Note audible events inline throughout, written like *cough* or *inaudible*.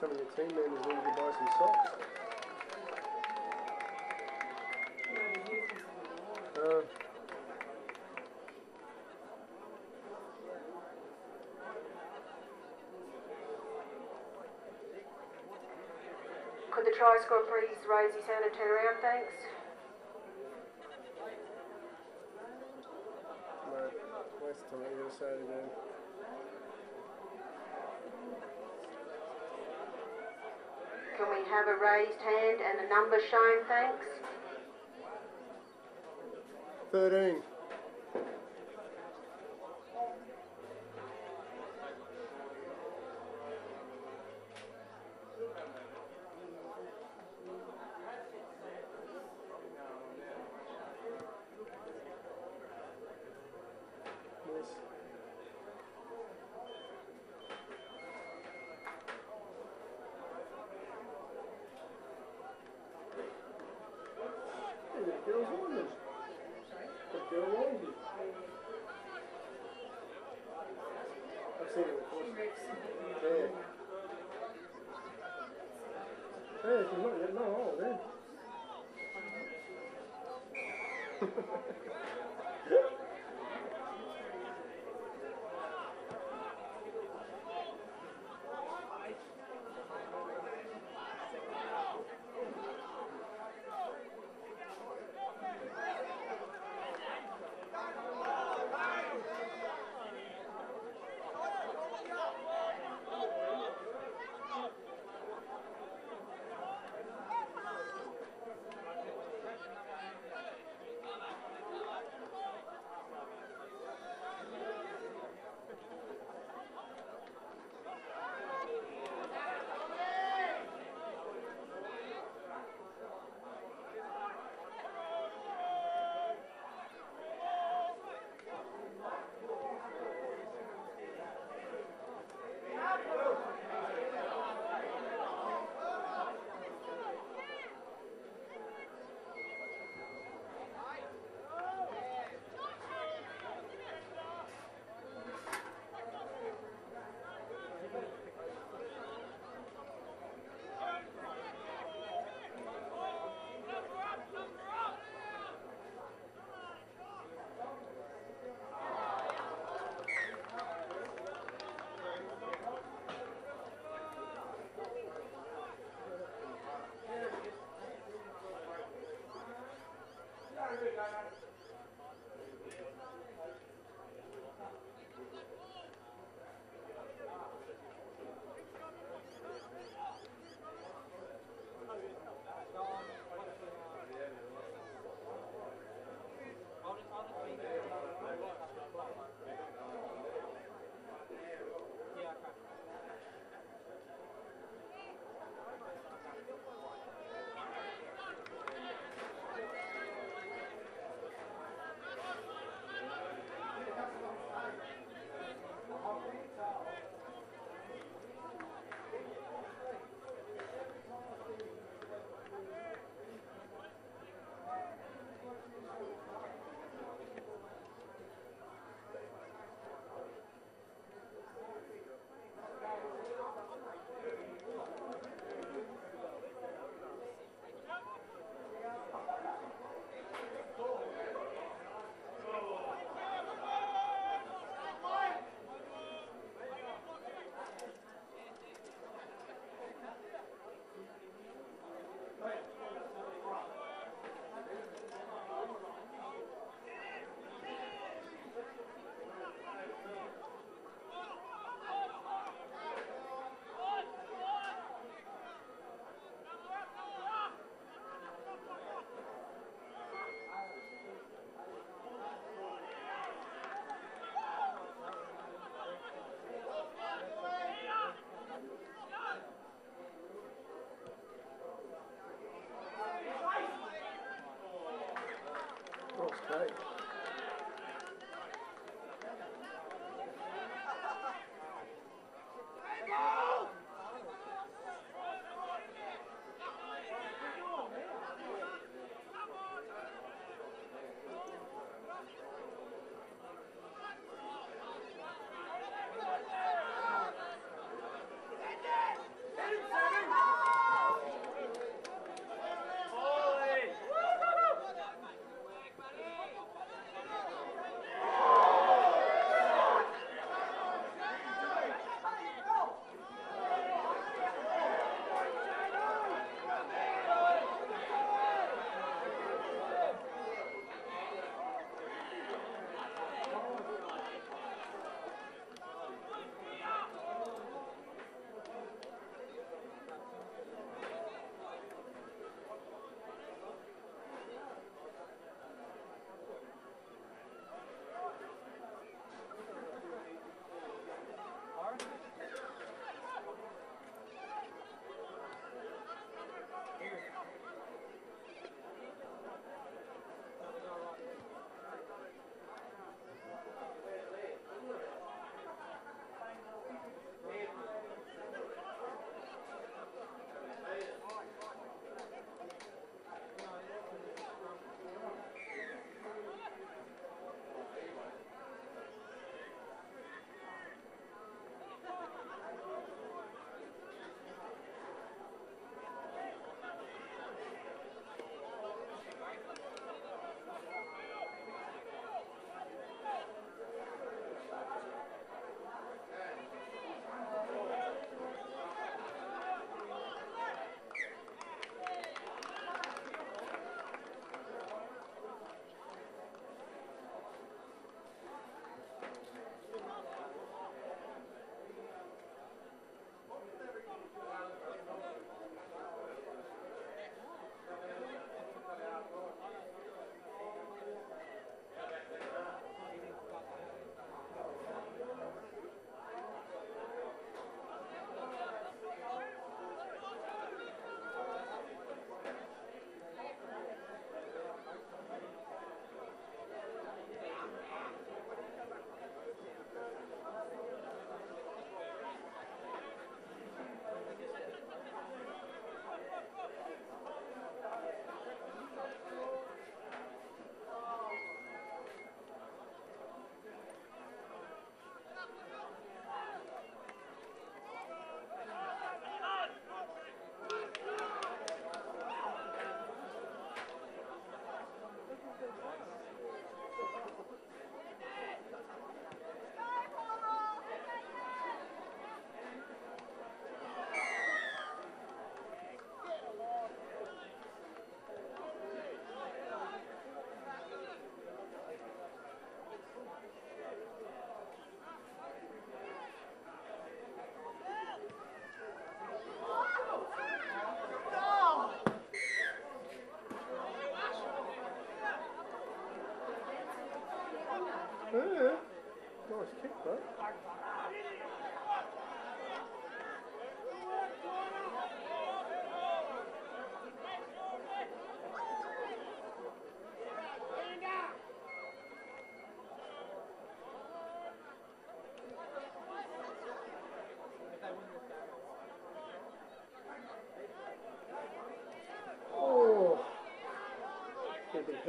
some of your team members need to buy some socks. Uh, Could the Tri-Score please raise his hand and turn around, thanks? no, waste time. I'm going to say it again. Have a raised hand and a number shown, thanks? 13. I've seen it before. Yeah. Hey, she's not yet, no, oh, man. *laughs*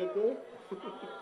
Cadê? Então, *laughs*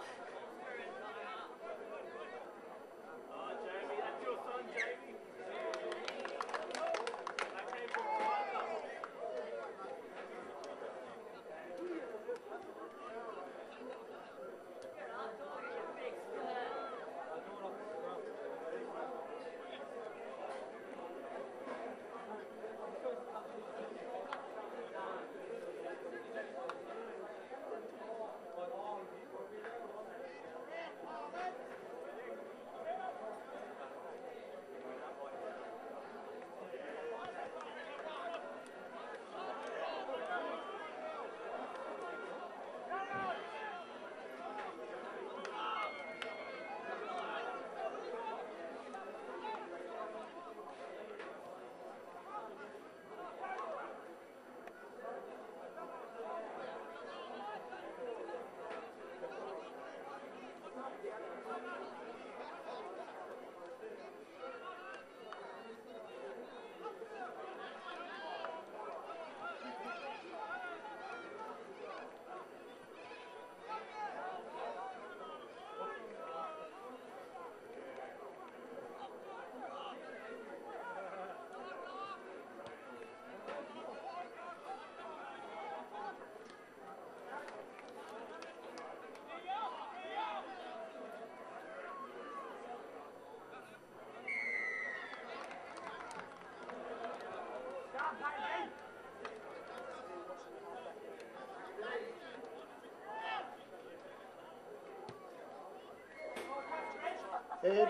head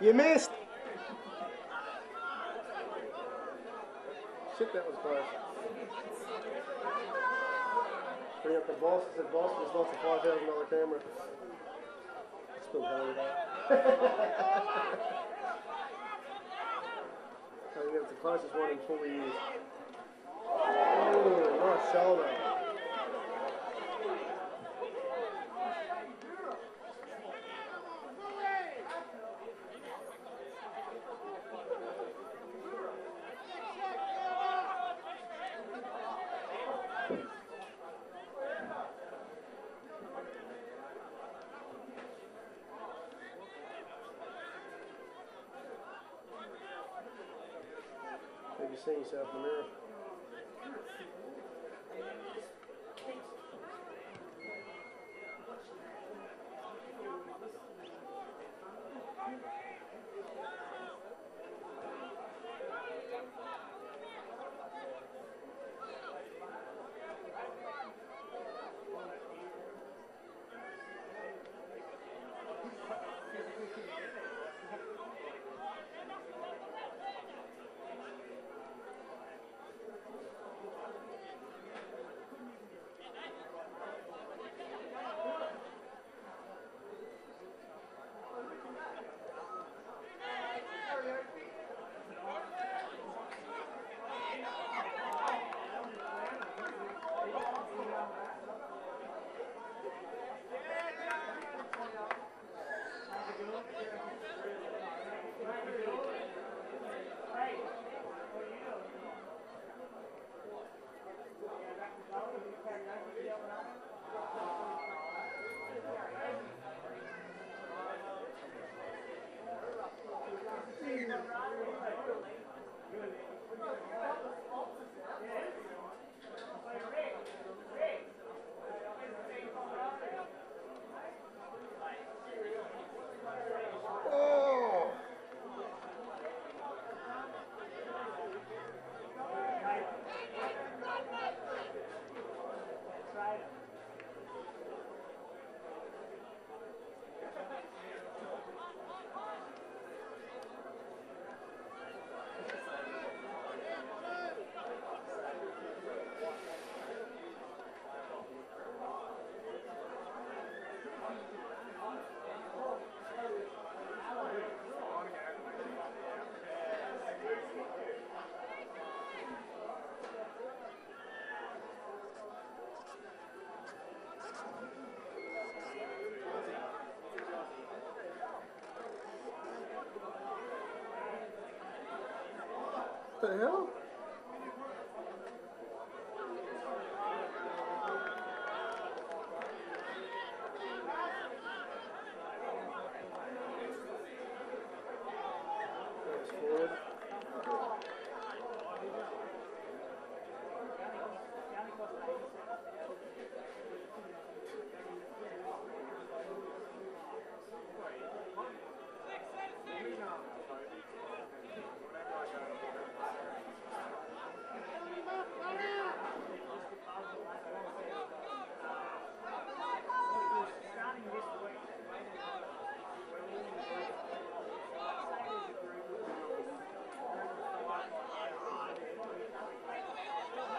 You missed. Shit, that was close. Bring up the boss. I said, boss, just lost a five thousand dollar camera. Still that. *laughs* I think that's the closest one in four years. Oh, nice shoulder. Seen yourself in the mirror? What the hell?